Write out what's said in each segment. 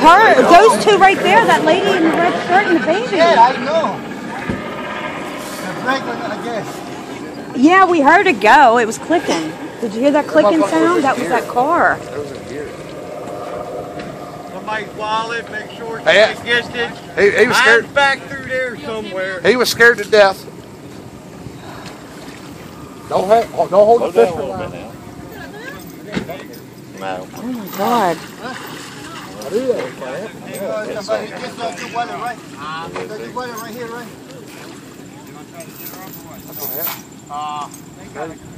Her, those two right there, that lady in the red shirt and the baby. Yeah, I know. The brake was, I guess. Yeah, we heard it go. It was clicking. Did you hear that clicking sound? That was that car. Somebody's wallet, make sure Hey, gets it. He, he was Mine's scared. back through there somewhere. He was scared to death. Don't have, don't hold the fish for long. No. Oh my God.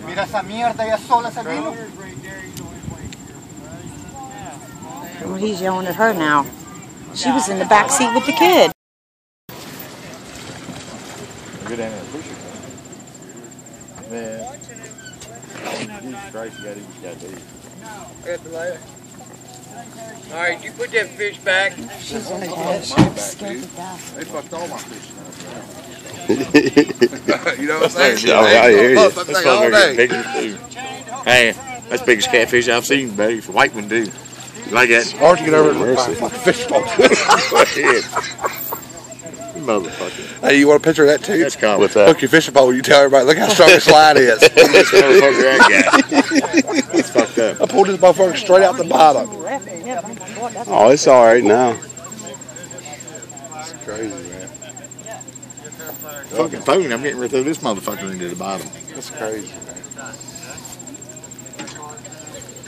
Mira esa mierda ya sola se vino. He's yelling at her now. She was in the back seat with the kid. Go down there and push it. Man. Jesus Christ, you gotta eat, you gotta. I got the lighter. All right, you put that fish back. She's in the bed. She was scared. They fucked all my fish. you know what I'm saying? Oh, I hear you. Look, that thing all day. pictures. Hey, that's the biggest catfish I've seen, baby. It's a white one, too. You like that? Why don't you get over and Mercy. look like a fish boat? Motherfucker. hey, you want a picture of that too? That's common. What's that? Hook your fishing pole. You tell everybody, look how strong the slide is. this motherfucker I got. It's fucked up. I pulled this motherfucker straight out the bottom. Oh, it's all right now. It's crazy, man. Fucking phone. I'm getting rid of this motherfucker into the bottom. That's crazy, man.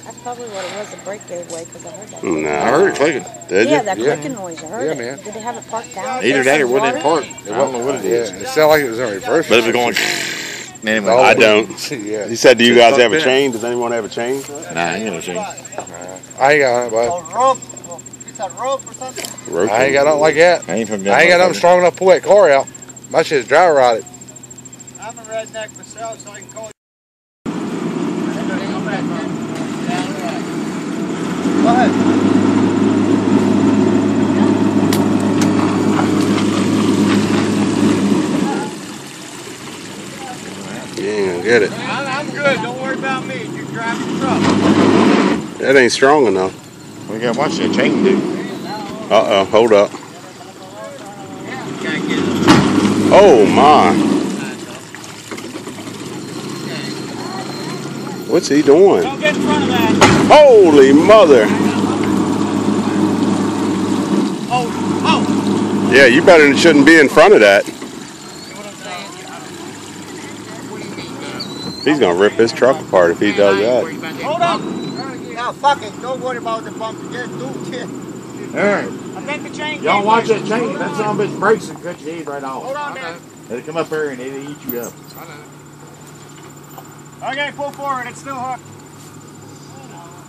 That's probably what it was. The brake gave way because I heard that. No. I heard it clicking. Did yeah, you? that Yeah. clicking noise. I heard Yeah, it. man. Did they have it parked down? Either that or it wasn't in Water? park. I don't know what it is. It sounded like it was in reverse. But it was going. Anyway, Oh, I don't. Yeah. He said, "Do you guys have a chain? Does anyone have a chain?" Nah, I ain't got no chain. I ain't got it, bud. A rope. It's a rope or something. I ain't got nothing like that. I ain't from I ain't got nothing strong enough to pull that car out. My shit's dry rotted. I'm a redneck myself, so I can call You ain't gonna get it. I'm, I'm good. Don't worry about me. You drive the truck. That ain't strong enough. We gotta watch that chain, dude. Uh oh, hold up. Gotta get it. Oh my. What's he doing? Don't get in front of that. Holy mother. Oh, oh. Yeah, you better shouldn't be in front of that. He's gonna rip his truck apart if he does that. Hold up. Now, fuck it. Don't worry about the bump. Just do it. Alright. I think the chain Y'all came watch that chain. That son of a bitch breaks and cuts your head right off. Hold on there. It'll come up here and it'll eat you up. Okay, pull forward. It's still hooked.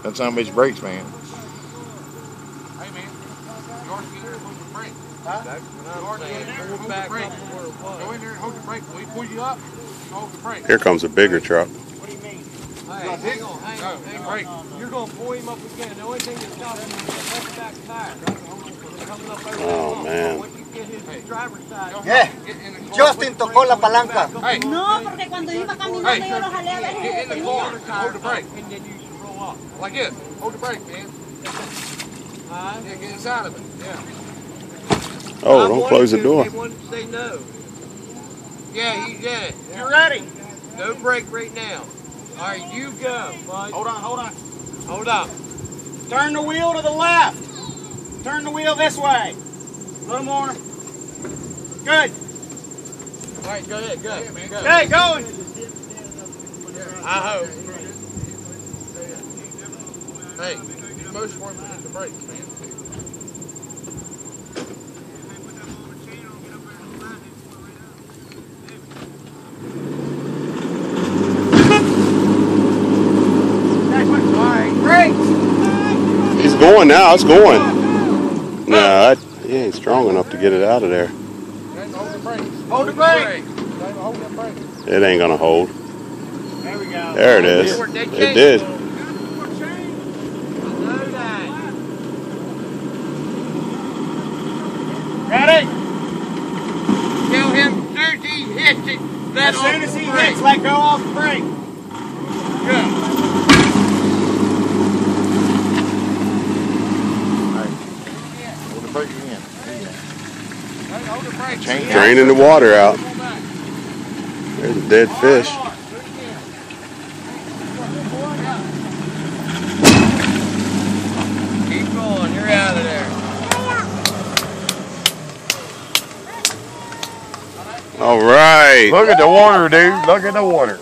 That son of bitch breaks, man. Hey, man. Yours get there and hold your brake. Huh? Yours get there and hold your brake. Go in there and hold your brake. When he pulls you up, hold the brake. Here comes a bigger truck. What do you mean? Hey, hang on, hang on, hang on. Brake. You're gonna pull him up again. The only thing that's stopping him is that back tire. Coming up over Oh man. Once you get his driver's side. Yeah. Get in the car. Justin tocó la palanca. Hey, No, porque cuando iba caminando Hey, yo lo jalé a ver get in the car hold the brake. And then you should roll off. Like this. Hold the brake, man. Huh? Yeah, get inside of it. Yeah. Oh, don't close the door. They wanted to say no. Yeah, you, yeah. You ready? No break right now. All right, you go, bud. Hold on, hold on. Hold up. Turn the wheel to the left. Turn the wheel this way. A little more. Good. All right, go ahead, go. go. Okay, going. I hope. Hey, him to hit the brakes, man. Going now. It's going. No, that, he ain't strong enough to get it out of there. Hold the brakes. Hold the brake. Hold the brakes. It ain't gonna hold. There we go. There it is. It did. I know that. Ready? Tell him as soon as he hits it, let As soon off as the he hits, let go off the brake. Good. Chain. Draining the water out. There's a dead fish. Keep going. You're out of there. All right. Look at the water, dude. Look at the water.